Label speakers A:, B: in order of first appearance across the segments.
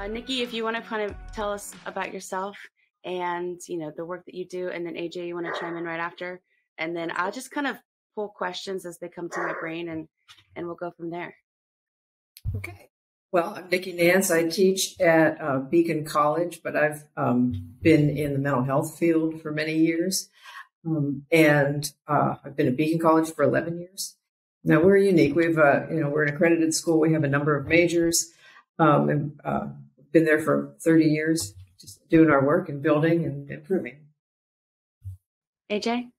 A: Uh, Nicki, if you want to kind of tell us about yourself and you know the work that you do, and then AJ, you want to chime in right after, and then I'll just kind of pull questions as they come to my brain, and and we'll go from there.
B: Okay. Well, I'm Nicki Nance. I teach at uh, Beacon College, but I've um, been in the mental health field for many years. Um, and uh, I've been at Beacon College for 11 years. Now we're unique. We've, uh, you know, we're an accredited school. We have a number of majors, um, and uh, been there for 30 years, just doing our work and building and improving.
A: AJ?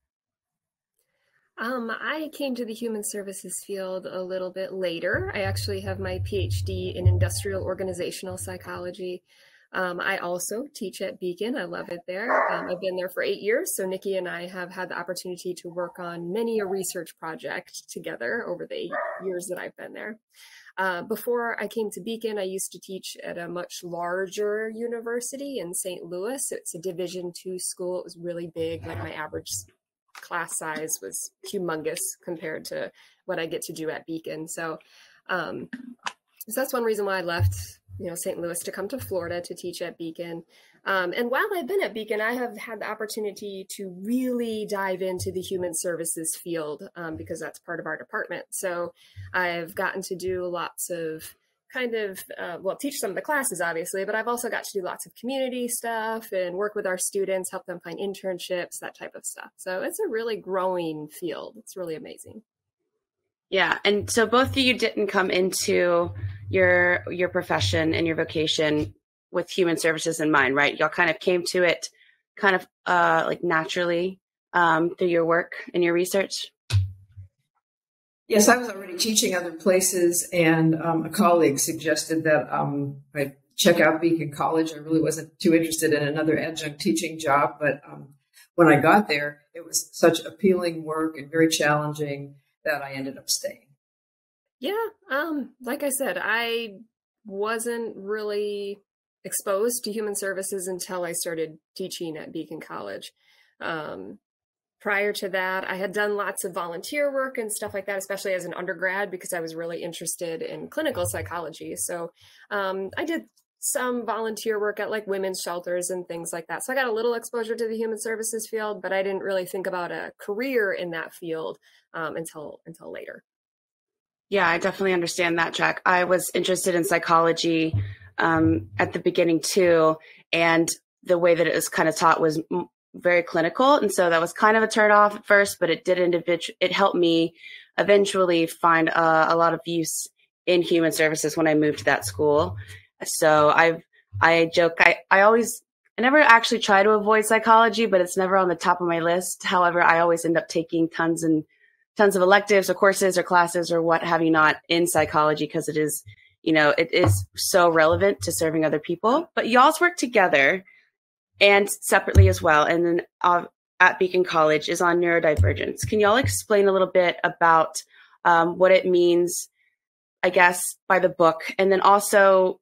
C: Um, I came to the human services field a little bit later. I actually have my PhD in industrial organizational psychology. Um, I also teach at Beacon. I love it there. Um, I've been there for eight years. So Nicki and I have had the opportunity to work on many a research project together over the years that I've been there. Uh, before I came to Beacon, I used to teach at a much larger university in St. Louis. It's a Division two school. It was really big, like my average class size was humongous compared to what I get to do at Beacon. So, um, so that's one reason why I left, you know, St. Louis to come to Florida to teach at Beacon. Um, and while I've been at Beacon, I have had the opportunity to really dive into the human services field um, because that's part of our department. So I've gotten to do lots of kind of uh, well teach some of the classes obviously but i've also got to do lots of community stuff and work with our students help them find internships that type of stuff so it's a really growing field it's really amazing
A: yeah and so both of you didn't come into your your profession and your vocation with human services in mind right? Y'all kind of came to it kind of uh like naturally um through your work and your research?
B: Yes, I was already teaching other places, and um, a colleague suggested that um, I check out Beacon College. I really wasn't too interested in another adjunct teaching job, but um, when I got there, it was such appealing work and very challenging that I ended up staying.
C: Yeah, um, like I said, I wasn't really exposed to human services until I started teaching at Beacon College. Um, prior to that, I had done lots of volunteer work and stuff like that, especially as an undergrad, because I was really interested in clinical psychology. So um, I did some volunteer work at like women's shelters and things like that. So I got a little exposure to the human services field, but I didn't really think about a career in that field um, until until later.
A: Yeah, I definitely understand that, Jack. I was interested in psychology um, at the beginning too, and the way that it was kind of taught was very clinical. And so that was kind of a turnoff at first, but it did individual, it helped me eventually find uh, a lot of use in human services when I moved to that school. So I've, I joke, I, I always, I never actually try to avoid psychology, but it's never on the top of my list. However, I always end up taking tons and tons of electives or courses or classes or what have you not in psychology because it is, you know, it is so relevant to serving other people. But y'all's work together and separately as well. And then uh, at Beacon College is on neurodivergence. Can y'all explain a little bit about um, what it means, I guess, by the book, and then also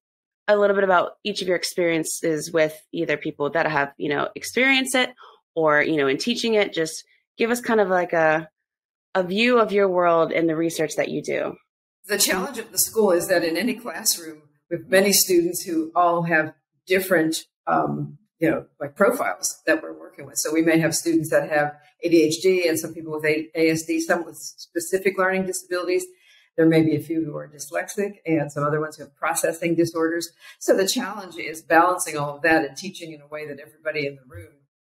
A: a little bit about each of your experiences with either people that have, you know, experienced it or, you know, in teaching it. Just give us kind of like a a view of your world and the research that you do.
B: The challenge of the school is that in any classroom, with many students who all have different um, you know, like profiles that we're working with. So we may have students that have ADHD and some people with ASD, some with specific learning disabilities. There may be a few who are dyslexic and some other ones who have processing disorders. So the challenge is balancing all of that and teaching in a way that everybody in the room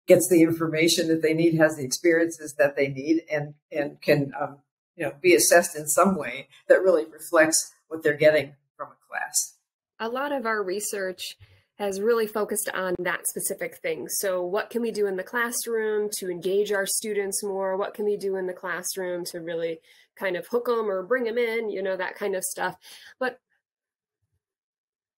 B: gets the information that they need, has the experiences that they need, and and can um, you know be assessed in some way that really reflects what they're getting from a class.
C: A lot of our research has really focused on that specific thing. So, what can we do in the classroom to engage our students more? What can we do in the classroom to really kind of hook them or bring them in, you know, that kind of stuff. But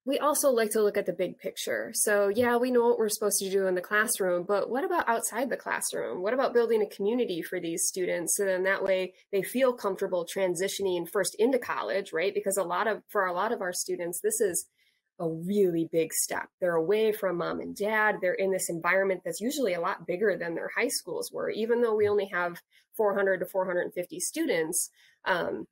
C: we also like to look at the big picture. So, yeah, we know what we're supposed to do in the classroom, but what about outside the classroom? What about building a community for these students? So then that way they feel comfortable transitioning first into college, right? Because a lot of, for a lot of our students, this is a really big step. They're away from mom and dad. They're in this environment that's usually a lot bigger than their high schools were, even though we only have 400 to 450 students. Um,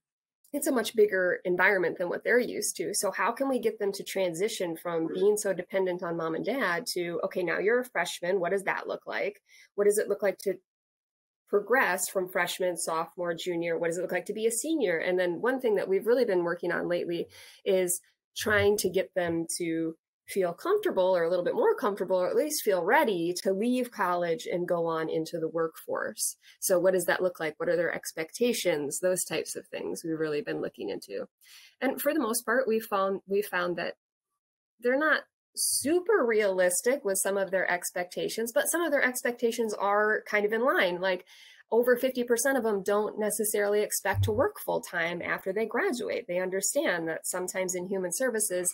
C: it's a much bigger environment than what they're used to. So how can we get them to transition from being so dependent on mom and dad to okay, now you're a freshman, what does that look like? What does it look like to progress from freshman, sophomore, junior? What does it look like to be a senior? And then one thing that we've really been working on lately is trying to get them to feel comfortable or a little bit more comfortable or at least feel ready to leave college and go on into the workforce. So what does that look like? What are their expectations? Those types of things we've really been looking into. And for the most part, we found we found that they're not super realistic with some of their expectations, but some of their expectations are kind of in line. Like over 50% of them don't necessarily expect to work full time after they graduate. They understand that sometimes in human services,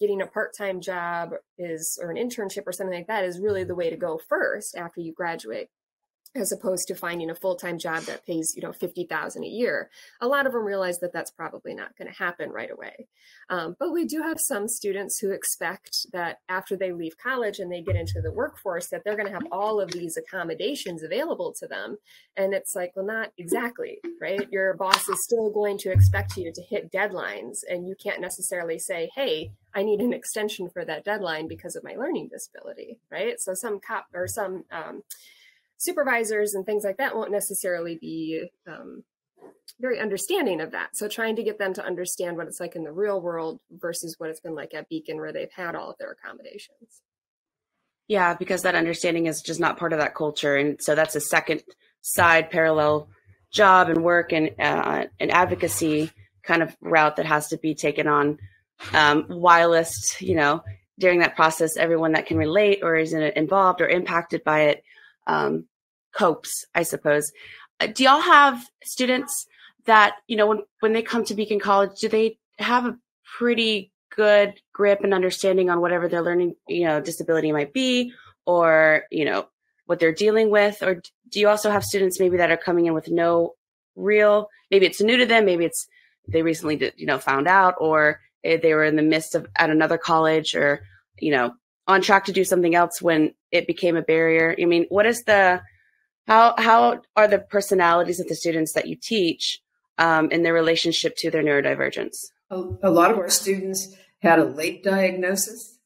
C: getting a part-time job is or an internship or something like that is really the mm-hmm. way to go first after you graduate as opposed to finding a full-time job that pays you know 50000 a year. A lot of them realize that that's probably not going to happen right away. Um, but we do have some students who expect that after they leave college and they get into the workforce that they're going to have all of these accommodations available to them. And it's like well not exactly right? Your boss is still going to expect you to hit deadlines and you can't necessarily say hey i need an extension for that deadline because of my learning disability right? So some cop or some um, supervisors and things like that won't necessarily be um, very understanding of that. So trying to get them to understand what it's like in the real world versus what it's been like at Beacon, where they've had all of their accommodations.
A: Yeah, because that understanding is just not part of that culture, and so that's a second side parallel job and work and uh, an advocacy kind of route that has to be taken on. Um, whilst you know during that process, everyone that can relate or is involved or impacted by it um, copes, I suppose. Uh, do y'all have students that you know when when they come to Beacon College, do they have a pretty good grip and understanding on whatever their learning you know disability might be, or you know what they're dealing with, or do you also have students maybe that are coming in with no real maybe it's new to them, maybe it's they recently did, you know found out, or they were in the midst of at another college, or you know on track to do something else when it became a barrier? I mean, what is the how how are the personalities of the students that you teach um, in their relationship to their neurodivergence?
B: A, a, lot of our students had a late diagnosis.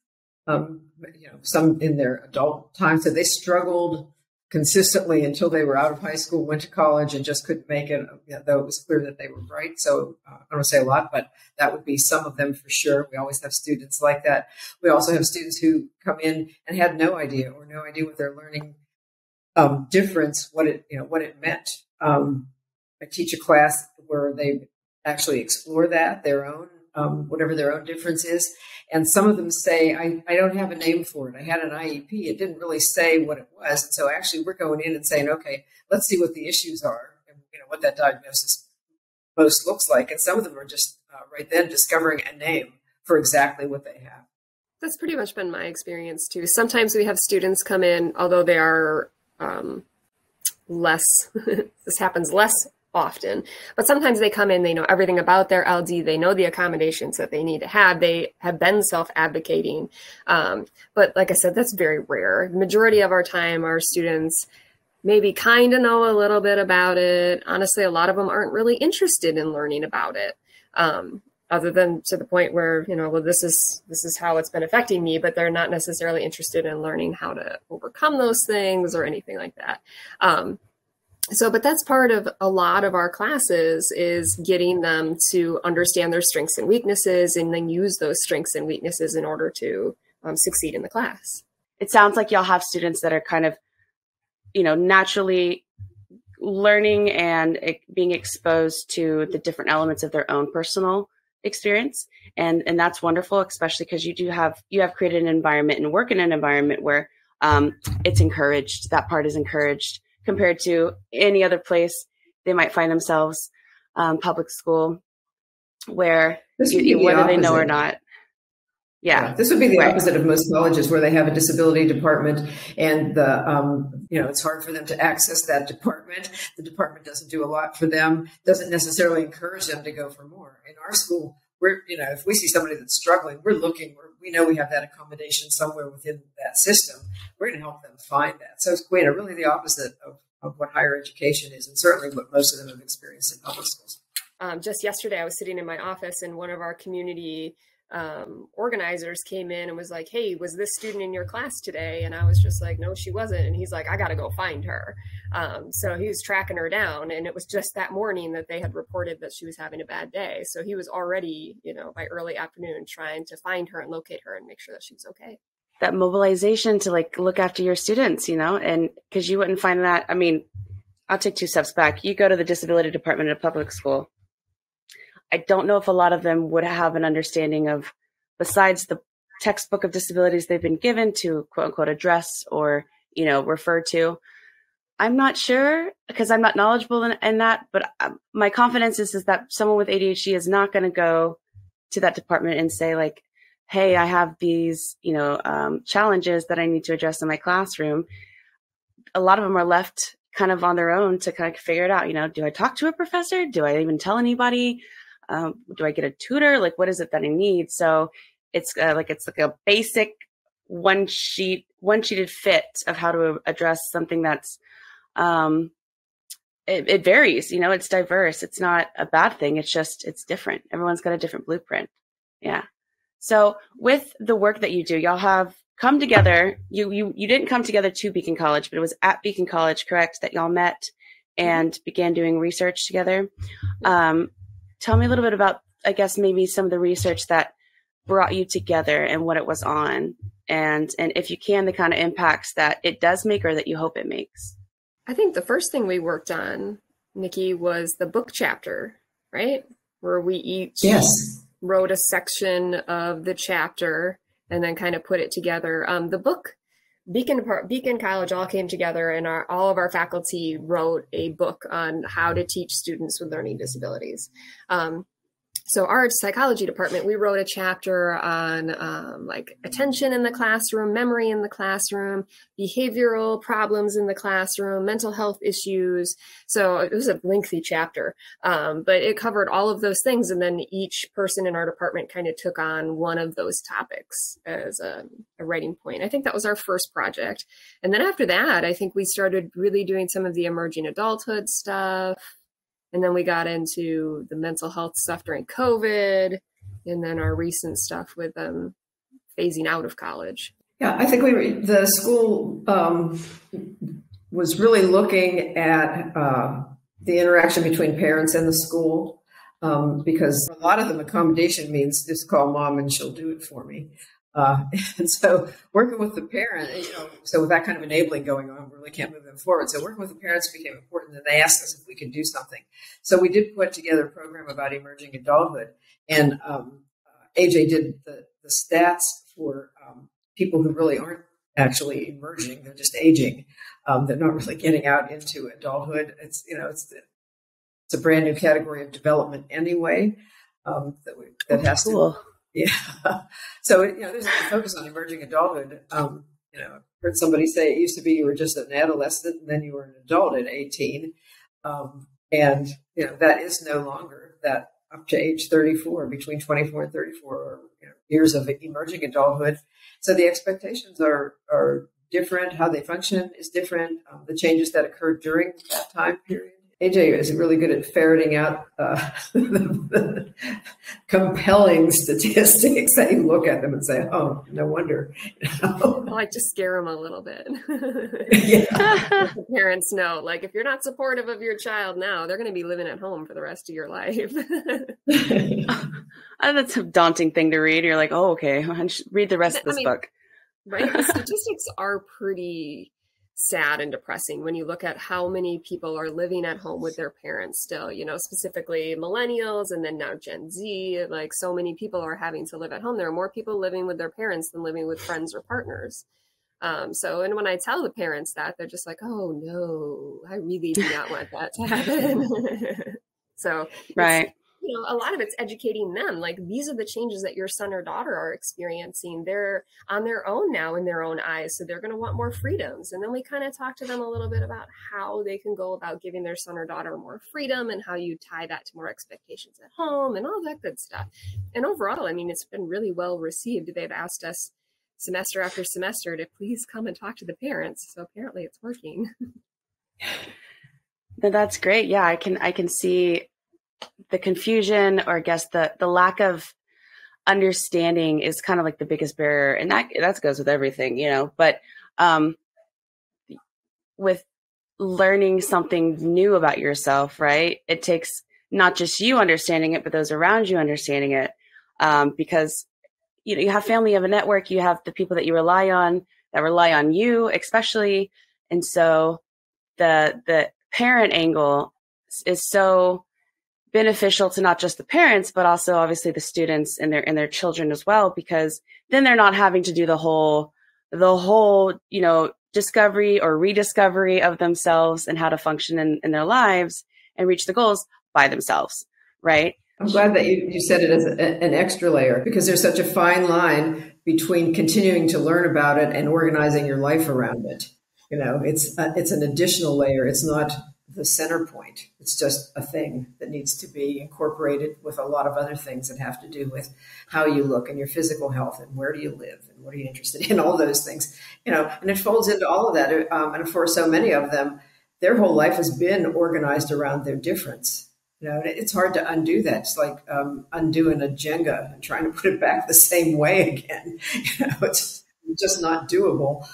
B: Um, you know, some in their adult time, so they struggled consistently until they were out of high school, went to college, and just couldn't make it. Though it was clear that they were bright. So uh, I don't say a lot, but that would be some of them for sure. We always have students like that. We also have students who come in and had no idea or no idea what their learning um, difference, what it you know what it meant. Um, I teach a class where they actually explore that their own um, whatever their own difference is. And some of them say, I, I don't have a name for it. I had an IEP. It didn't really say what it was. And so actually we're going in and saying, okay, let's see what the issues are and you know what that diagnosis most looks like. And some of them are just uh, right then discovering a name for exactly what they have.
C: That's pretty much been my experience too. Sometimes we have students come in, although they are um, less, this happens less often. But sometimes they come in, they know everything about their LD, they know the accommodations that they need to have, they have been self advocating. Um, but like I said, that's very rare. majority of our time, our students maybe kind of know a little bit about it. Honestly, a lot of them aren't really interested in learning about it. Um, other than to the point where you know well this is this is how it's been affecting me but they're not necessarily interested in learning how to overcome those things or anything like that um, so but that's part of a lot of our classes is getting them to understand their strengths and weaknesses and then use those strengths and weaknesses in order to um, succeed in the class.
A: It sounds like y'all have students that are kind of you know naturally learning and being exposed to the different elements of their own personal experience. And and that's wonderful especially because you do have you have created an environment and work in an environment where um, it's encouraged that part is encouraged compared to any other place they might find themselves um, public school where you, whether the they know or not yeah. yeah.
B: This would be the right. opposite of most colleges where they have a disability department and the, um, you know, it's hard for them to access that department. The department doesn't do a lot for them, doesn't necessarily encourage them to go for more. In our school, we're, you know, if we see somebody that's struggling, we're looking, we're, we know we have that accommodation somewhere within that system. We're going to help them find that. So it's really the opposite of, of what higher education is, and certainly what most of them have experienced in public schools.
C: um, just yesterday, I was sitting in my office and one of our community um, organizers came in and was like, Hey, was this student in your class today? And I was just like, No, she wasn't. And he's like, I got to go find her. Um, so he was tracking her down. And it was just that morning that they had reported that she was having a bad day. So he was already, you know, by early afternoon trying to find her and locate her and make sure that she was okay.
A: That mobilization to like look after your students, you know, and because you wouldn't find that. I mean, I'll take two steps back. You go to the disability department at a public school I don't know if a lot of them would have an understanding of, besides the textbook of disabilities they've been given to quote unquote address or, you know, refer to. I'm not sure because I'm not knowledgeable in, in that, but um, my confidence is, is that someone with ADHD is not going to go to that department and say like, Hey, I have these, you know, um, challenges that I need to address in my classroom. A lot of them are left kind of on their own to kind of figure it out. You know, do I talk to a professor? Do I even tell anybody? Um, do I get a tutor? Like, what is it that I need? So it's uh, like it's like a basic one sheet, one sheeted fit of how to address something that's um, it, it varies. You know, it's diverse. It's not a bad thing. It's just it's different. Everyone's got a different blueprint. Yeah. So with the work that you do, y'all have come together. You you you didn't come together to Beacon College, but it was at Beacon College, correct? That y'all met and began doing research together. Um, tell me a little bit about, I guess, maybe some of the research that brought you together and what it was on, and and if you can, the kind of impacts that it does make or that you hope it makes.
C: I think the first thing we worked on, Nicki, was the book chapter, right? Where we each
B: yes.
C: wrote a section of the chapter and then kind of put it together. Um, the book Beacon Beacon College all came together, and our, all of our faculty wrote a book on how to teach students with learning disabilities. Um, so our psychology department we wrote a chapter on um, like attention in the classroom memory in the classroom behavioral problems in the classroom mental health issues. So it was a lengthy chapter um, but it covered all of those things and then each person in our department kind of took on one of those topics as a, a writing point. I think that was our first project. And then after that i think we started really doing some of the emerging adulthood stuff and then we got into the mental health stuff during COVID, and then our recent stuff with them phasing out of college.
B: Yeah, I think we the school um, was really looking at uh, the interaction between parents and the school um, because a lot of them accommodation means just call mom and she'll do it for me. Uh, and so working with the parent, you know, so with that kind of enabling going on, we really can't move them forward. So working with the parents became important and they asked us if we could do something. So we did put together a program about emerging adulthood and um, uh, AJ did the, the stats for um, people who really aren't actually emerging. They're just aging. Um, they're not really getting out into adulthood. It's, you know, it's, it's a brand new category of development anyway. Um, that, we, that oh, has cool. to yeah. So, you know, there's a focus on emerging adulthood. Um, you know, heard somebody say it used to be you were just an adolescent and then you were an adult at 18. Um, and, you know, that is no longer that up to age 34, between 24 and 34 or, you know, years of emerging adulthood. So the expectations are, are different. How they function is different. Um, the changes that occurred during that time period AJ is really good at ferreting out uh, compelling statistics that you look at them and say, "Oh, no wonder."
C: You know? I like to scare them a little bit. yeah. parents know, like, if you're not supportive of your child now, they're going to be living at home for the rest of your life.
A: That's a daunting thing to read. You're like, "Oh, okay, read the rest of this mean, book."
C: Right? The statistics are pretty sad and depressing when you look at how many people are living at home with their parents still, you know, specifically millennials and then now Gen Z. Like so many people are having to live at home. There are more people living with their parents than living with friends or partners. Um, so, and when I tell the parents that, they're just like, oh no, I really do not want that to happen. so,
A: right
C: you know, a lot of it's educating them. Like these are the changes that your son or daughter are experiencing. They're on their own now in their own eyes. So they're going to want more freedoms. And then we kind of talk to them a little bit about how they can go about giving their son or daughter more freedom and how you tie that to more expectations at home and all that good stuff. And overall, I mean, it's been really well received. They've asked us semester after semester to please come and talk to the parents. So apparently it's working.
A: that's great. Yeah, I can I can see the confusion or I guess the the lack of understanding is kind of like the biggest barrier and that that goes with everything you know but um with learning something new about yourself right it takes not just you understanding it but those around you understanding it um because you know you have family you have a network you have the people that you rely on that rely on you especially and so the the parent angle is so beneficial to not just the parents but also obviously the students and their and their children as well because then they're not having to do the whole the whole you know discovery or rediscovery of themselves and how to function in, in their lives and reach the goals by themselves right?
B: I'm glad that you, you said it as a, an extra layer because there's such a fine line between continuing to learn about it and organizing your life around it. You know it's a, it's an additional layer. It's not the center point. It's just a thing that needs to be incorporated with a lot of other things that have to do with how you look and your physical health and where do you live and what are you interested in, all those things, you know, and it folds into all of that. Um, and for so many of them, their whole life has been organized around their difference. You know, it's hard to undo that. It's like um, undoing a Jenga and trying to put it back the same way again. You know, it's just not doable.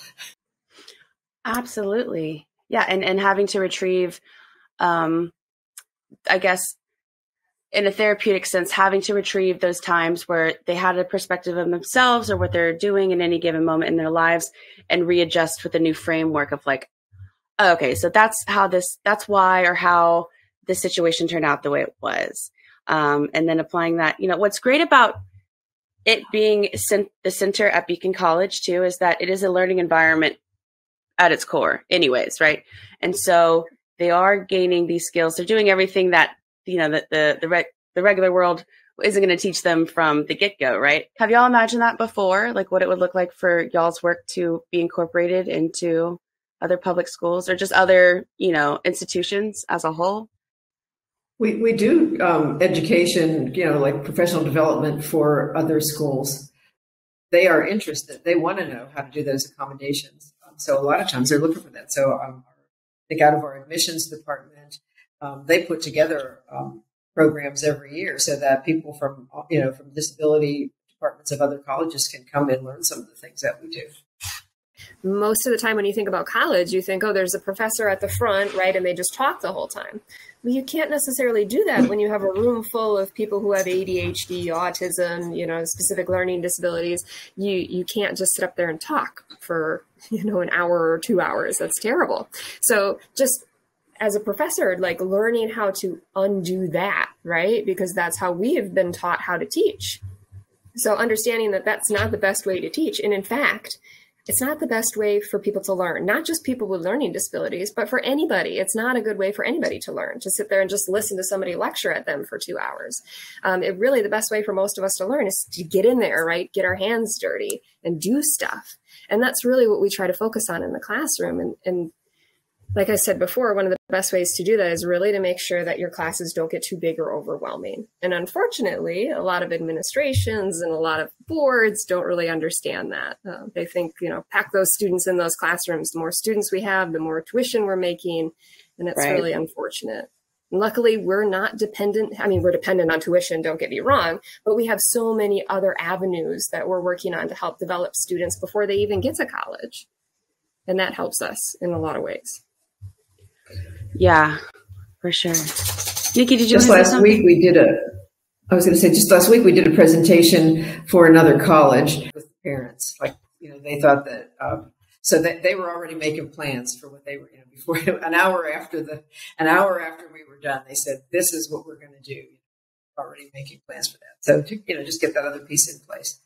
A: Absolutely yeah and and having to retrieve um i guess in a therapeutic sense having to retrieve those times where they had a perspective of themselves or what they're doing in any given moment in their lives and readjust with a new framework of like okay so that's how this that's why or how this situation turned out the way it was. Um, and then applying that you know what's great about it being the center at beacon college too is that it is a learning environment at its core anyways right? And so they are gaining these skills. They're doing everything that you know that the the, re- the regular world isn't going to teach them from the get-go right? Have y'all imagined that before? Like what it would look like for y'all's work to be incorporated into other public schools or just other you know institutions as a whole?
B: We, we do um, education you know like professional development for other schools. They are interested. They want to know how to do those accommodations so a lot of times they're looking for that. So um, I think out of our admissions department, um, they put together um, programs every year so that people from you know from disability departments of other colleges can come and learn some of the things that we do
C: most of the time when you think about college, you think, oh, there's a professor at the front, right? And they just talk the whole time. Well, you can't necessarily do that when you have a room full of people who have ADHD, autism, you know, specific learning disabilities. You you can't just sit up there and talk for, you know, an hour or two hours. That's terrible. So just as a professor, like learning how to undo that, right? Because that's how we have been taught how to teach. So understanding that that's not the best way to teach. And in fact, it's not the best way for people to learn, not just people with learning disabilities, but for anybody. It's not a good way for anybody to learn, to sit there and just listen to somebody lecture at them for two hours. Um, it really, the best way for most of us to learn is to get in there, right? Get our hands dirty and do stuff. And that's really what we try to focus on in the classroom. And, and like I said before, one of the best ways to do that is really to make sure that your classes don't get too big or overwhelming. And unfortunately, a lot of administrations and a lot of boards don't really understand that. Uh, they think, you know, pack those students in those classrooms. The more students we have, the more tuition we're making. And it's right. really unfortunate. And luckily, we're not dependent. I mean, we're dependent on tuition, don't get me wrong, but we have so many other avenues that we're working on to help develop students before they even get to college. And that helps us in a lot of ways.
A: Yeah, for sure. Nicki, did you
B: just last week we did a? I was going to say just last week we did a presentation for another college with parents. Like you know, they thought that um, so that they were already making plans for what they were. You know, before an hour after the an hour after we were done, they said, "This is what we're going to do." Already making plans for that. So you know, just get that other piece in place.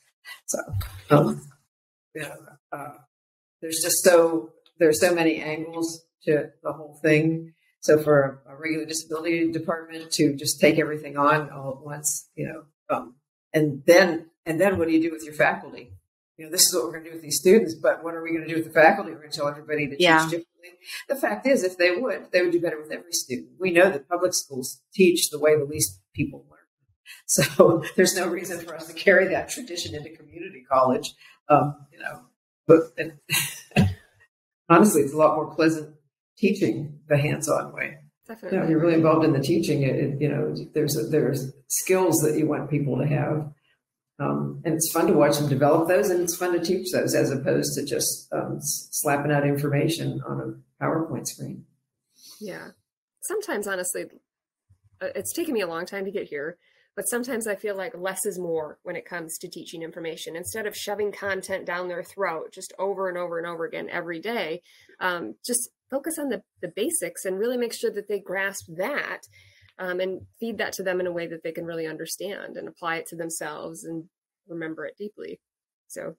B: So um, know, uh, there's just so there's so many angles to the whole thing. So for a, regular disability department to just take everything on all at once, you know, um, and then and then what do you do with your faculty? You know, this is what we're going to do with these students, but what are we going to do with the faculty? We're going to tell everybody to yeah. teach differently. The fact is, if they would, they would do better with every student. We know that public schools teach the way the least people learn. So there's no reason for us to carry that tradition into community college. Um, you know, but honestly, it's a lot more pleasant teaching the hands-on way.
C: definitely.
B: Yeah, you're really involved in the teaching. It, it, you know, there's a, there's skills that you want people to have, um, and it's fun to watch them develop those, and it's fun to teach those as opposed to just um, slapping out information on a PowerPoint screen.
C: Yeah, sometimes honestly, uh, it's taken me a long time to get here but sometimes I feel like less is more when it comes to teaching information. Instead of shoving content down their throat just over and over and over again every day, um, just focus on the, the basics and really make sure that they grasp that um, and feed that to them in a way that they can really understand and apply it to themselves and remember it deeply. So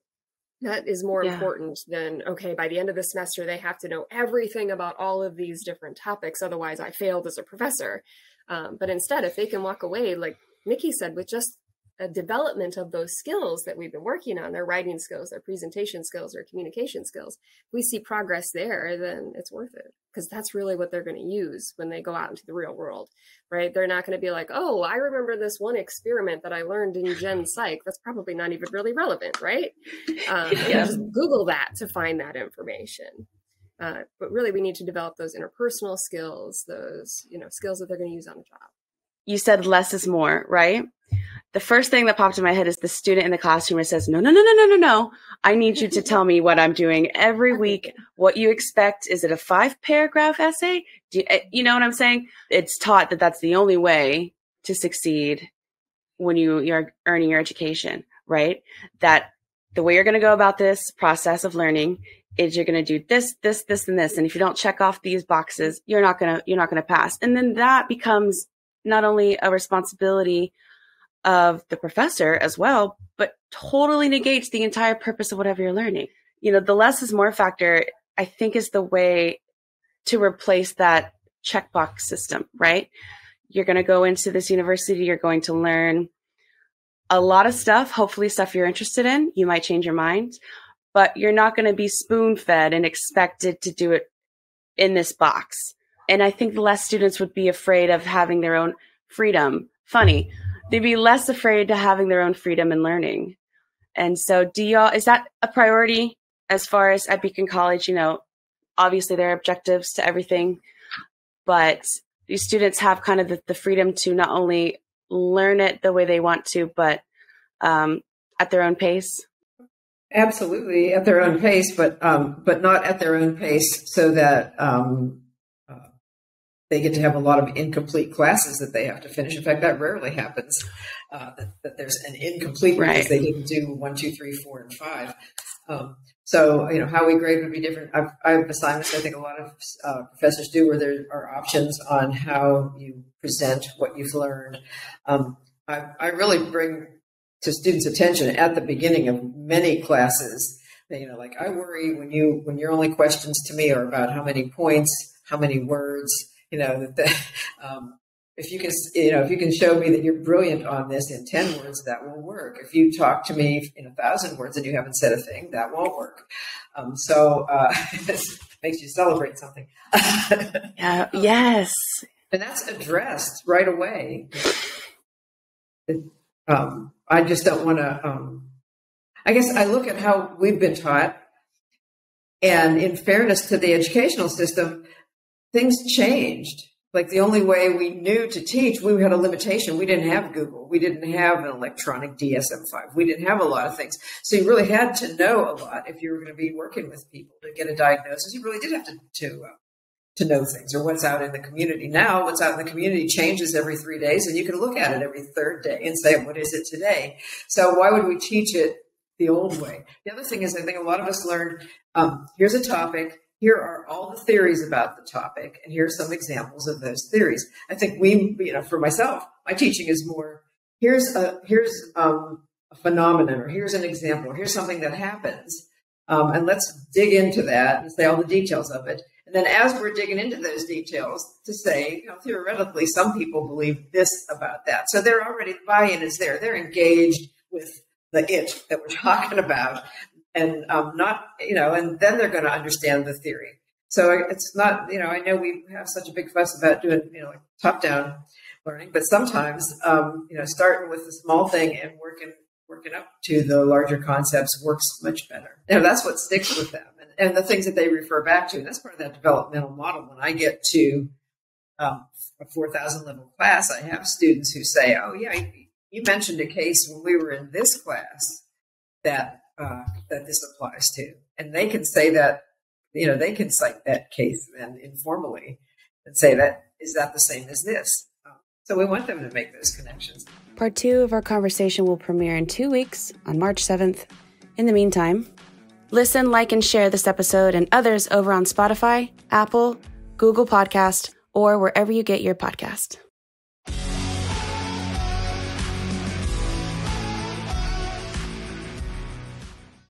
C: that is more yeah. important than okay by the end of the semester they have to know everything about all of these different topics otherwise i failed as a professor um, but instead if they can walk away like Nicki said, with just a development of those skills that we've been working on, their writing skills, their presentation skills, their communication skills, we see progress there, then it's worth it. Because that's really what they're going to use when they go out into the real world, right? They're not going to be like, oh, I remember this one experiment that I learned in Gen Psych. That's probably not even really relevant, right? Um, yeah. Just Google that to find that information. Uh, but really, we need to develop those interpersonal skills, those you know skills that they're going to use on the job
A: you said less is more, right? The first thing that popped in my head is the student in the classroom that says, no, no, no, no, no, no, no. I need you to tell me what I'm doing every week, what you expect. Is it a five paragraph essay? Do you, eh, you know what I'm saying? It's taught that that's the only way to succeed when you, you're earning your education, right? That the way you're going to go about this process of learning is you're going to do this, this, this, and this. And if you don't check off these boxes, you're not going to, you're not going to pass. And then that becomes not only a responsibility of the professor as well, but totally negates the entire purpose of whatever you're learning. You know, the less is more factor, I think, is the way to replace that checkbox system, right? You're going to go into this university, you're going to learn a lot of stuff, hopefully, stuff you're interested in. You might change your mind, but you're not going to be spoon fed and expected to do it in this box and I think less students would be afraid of having their own freedom. Funny, they'd be less afraid to having their own freedom and learning. And so, do y'all is that a priority as far as at Beacon College? You know, obviously there are objectives to everything, but these students have kind of the, the freedom to not only learn it the way they want to, but um, at their own pace.
B: Absolutely, at their own pace, but um, but not at their own pace, so that um, they get to have a lot of incomplete classes that they have to finish. In fact, that rarely happens. Uh, that, that, there's an incomplete right. because they didn't do one, two, three, four, and five. Um, so, you know, how we grade would be different. I've, I have assignments I think a lot of uh, professors do where there are options on how you present what you've learned. Um, I, I really bring to students' attention at the beginning of many classes. You know, like I worry when you when your only questions to me are about how many points, how many words, you know that the, um, if you can you know if you can show me that you're brilliant on this in 10 words that will work. If you talk to me in a thousand words and you haven't said a thing that won't work. Um, so uh, it makes you celebrate something.
A: Yeah, yes.
B: And that's addressed right away. It, um, i just don't want to um, i guess i look at how we've been taught and in fairness to the educational system things changed. Like the only way we knew to teach, we had a limitation. We didn't have Google. We didn't have an electronic DSM-5. We didn't have a lot of things. So you really had to know a lot if you were going to be working with people to get a diagnosis. You really did have to to uh, to know things or what's out in the community. Now, what's out in the community changes every three days, and you can look at it every third day and say, "What is it today?" So why would we teach it the old way? The other thing is, I think a lot of us learned um, here's a topic here are all the theories about the topic, and here are some examples of those theories. I think we, you know, for myself, my teaching is more here's a here's um, a phenomenon, or here's an example, or here's something that happens, um, and let's dig into that and say all the details of it. And then, as we're digging into those details, to say, you know, theoretically, some people believe this about that, so they're already buy-in is there. They're engaged with the it that we're talking about and um, not you know and then they're going to understand the theory. So it's not you know i know we have such a big fuss about doing you know top down learning but sometimes um, you know starting with a small thing and working working up to the larger concepts works much better. You know that's what sticks with them and, and the things that they refer back to and that's part of that developmental model. When i get to um, a 4,000 level class, I have students who say, "Oh yeah, you mentioned a case when we were in this class that uh, that this applies to," and they can say that you know they can cite that case then informally and say that is that the same as this. Um, so we want them to make those connections.
A: Part two of our conversation will premiere in two weeks on March 7th. In the meantime, listen, like, and share this episode and others over on Spotify, Apple, Google Podcast, or wherever you get your podcast.